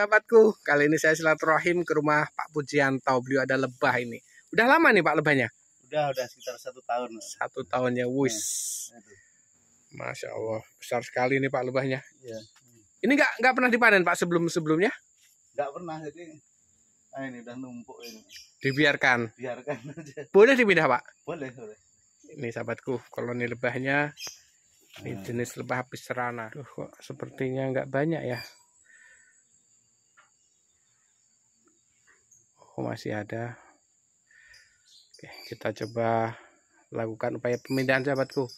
sahabatku. Kali ini saya silaturahim ke rumah Pak Pujianto. Beliau ada lebah ini. Udah lama nih Pak lebahnya? Udah, udah sekitar satu tahun. Satu tahunnya, wis. Masya Allah, besar sekali nih Pak lebahnya. Iya. Ini nggak nggak pernah dipanen Pak sebelum sebelumnya? Nggak pernah, jadi nah ini udah numpuk ini. Dibiarkan. Biarkan aja. Boleh dipindah Pak? Boleh, boleh. Ini sahabatku, koloni lebahnya ini Nah. jenis lebah apis serana. Duh, kok sepertinya nggak banyak ya? Masih ada. Oke, kita coba lakukan upaya pemindahan sahabatku.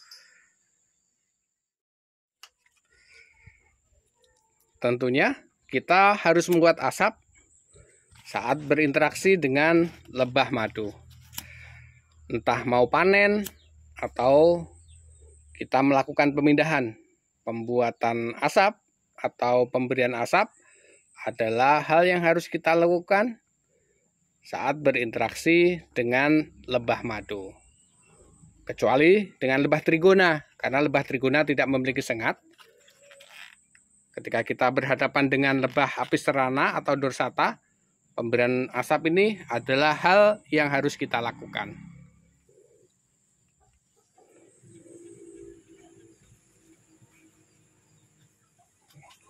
Tentunya kita harus membuat asap saat berinteraksi dengan lebah madu. Entah mau panen atau kita melakukan pemindahan. Pembuatan asap atau pemberian asap adalah hal yang harus kita lakukan saat berinteraksi dengan lebah madu. Kecuali dengan lebah trigona, karena lebah trigona tidak memiliki sengat. Ketika kita berhadapan dengan lebah apis serana atau dorsata, pemberian asap ini adalah hal yang harus kita lakukan.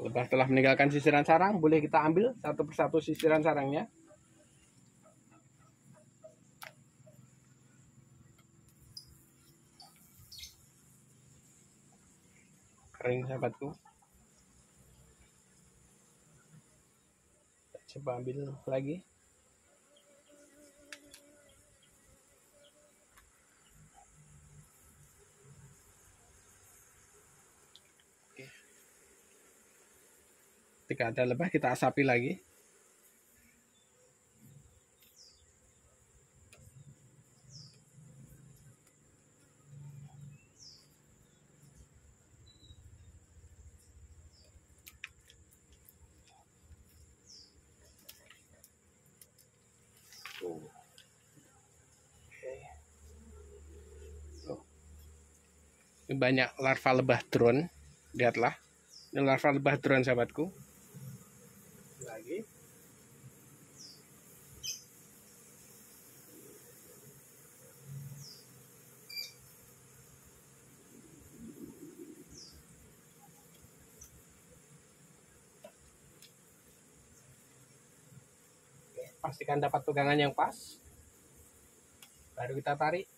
Lebah telah meninggalkan sisiran sarang, boleh kita ambil satu persatu sisiran sarangnya. Kering sahabatku. Coba ambil lagi. Ketika ada lebah kita asapi lagi. Banyak larva lebah drone. Lihatlah. Ini larva lebah drone sahabatku. Lagi. Pastikan dapat pegangan yang pas. Baru kita tarik.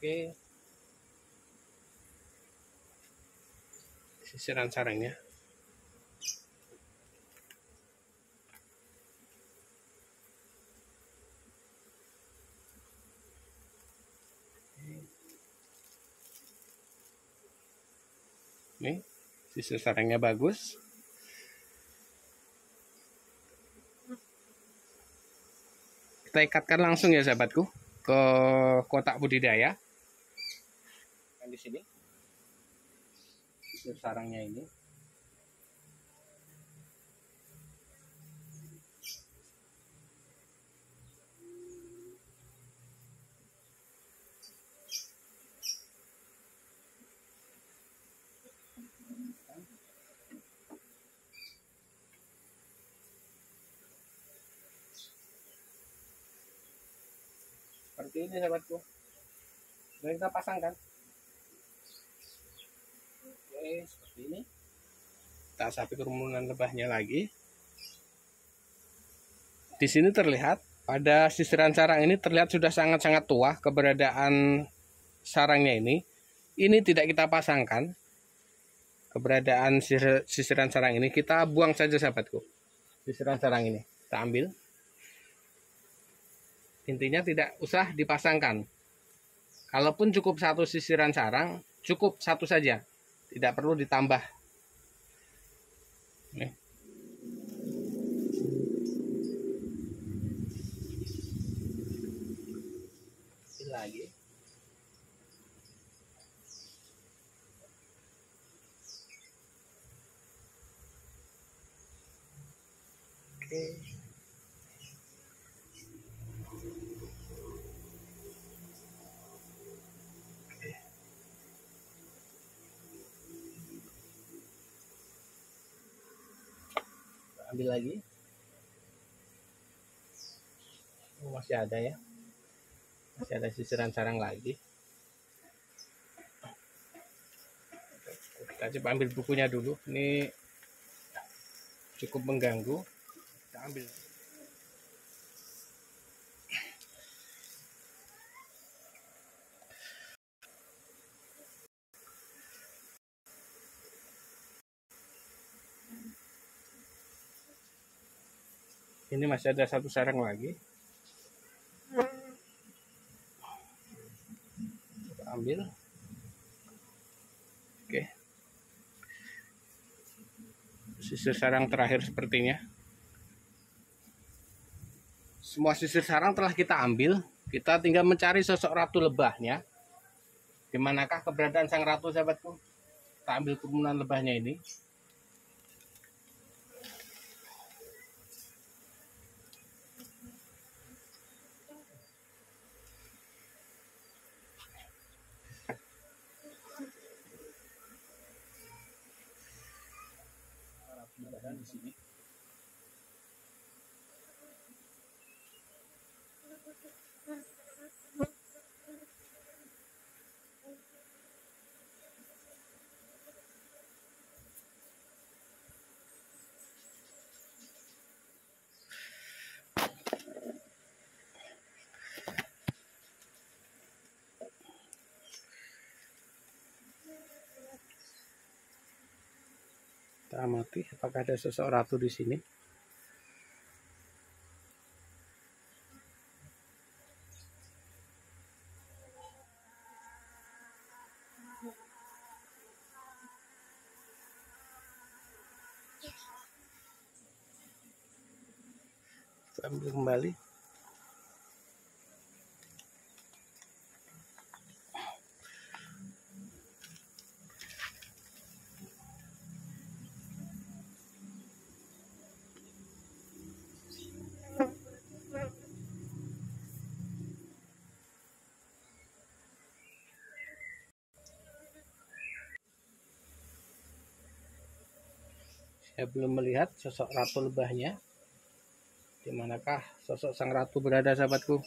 Oke. Sisiran sarangnya. Nih, sisir sarangnya bagus. Kita ikatkan langsung ya sahabatku ke kotak budidaya. Yang di sini. Sarangnya ini. Seperti ini sahabatku. Kita pasangkan. Oke, seperti ini. Kita asapi kerumunan lebahnya lagi. Di sini terlihat pada sisiran sarang ini terlihat sudah sangat-sangat tua keberadaan sarangnya ini. Ini tidak kita pasangkan. Keberadaan sisir- sisiran sarang ini kita buang saja sahabatku. Sisiran sarang ini kita ambil. Intinya tidak usah dipasangkan. Kalaupun cukup satu sisiran sarang, cukup satu saja. Tidak perlu ditambah. Nih. Lagi. Oke. Ambil lagi. Oh, masih ada ya? Masih ada sisiran sarang lagi. Kita coba ambil bukunya dulu. Ini cukup mengganggu. Kita ambil ini masih ada satu sarang lagi. Kita ambil. Oke. Sisir sarang terakhir sepertinya. Semua sisir sarang telah kita ambil. Kita tinggal mencari sosok ratu lebahnya. Di manakah keberadaan sang ratu sahabatku? Kita ambil kerumunan lebahnya ini di sini. Amati apakah ada sosok ratu di sini? Ambil kembali saya belum melihat sosok ratu lebahnya. Di manakah sosok sang ratu berada sahabatku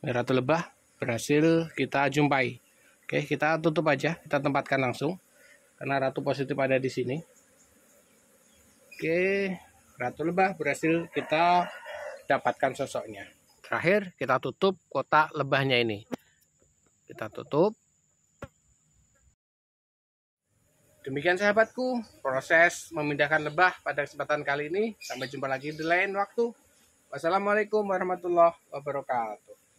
Ratu Lebah berhasil kita jumpai. Oke, kita tutup aja, kita tempatkan langsung karena Ratu positif ada di sini. Oke, Ratu Lebah berhasil kita dapatkan sosoknya. Terakhir kita tutup kotak lebahnya ini. Kita tutup. Demikian sahabatku, proses memindahkan lebah pada kesempatan kali ini. Sampai jumpa lagi di lain waktu. Wassalamualaikum warahmatullahi wabarakatuh.